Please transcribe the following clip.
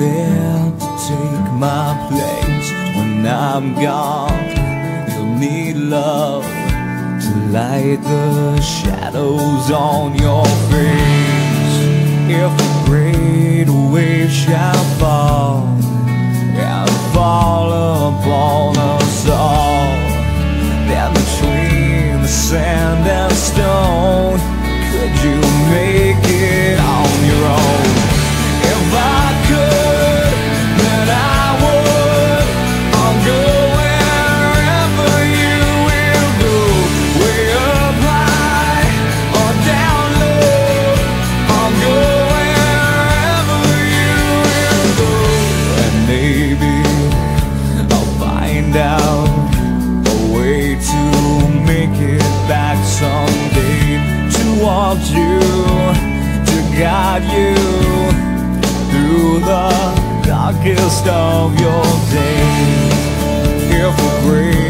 there to take my place when I'm gone. You'll need love to light the shadows on your face. If a great wave shall fall and fall upon us all, then between the sand and stone, could you make towards you, to guide you through the darkest of your days. If a great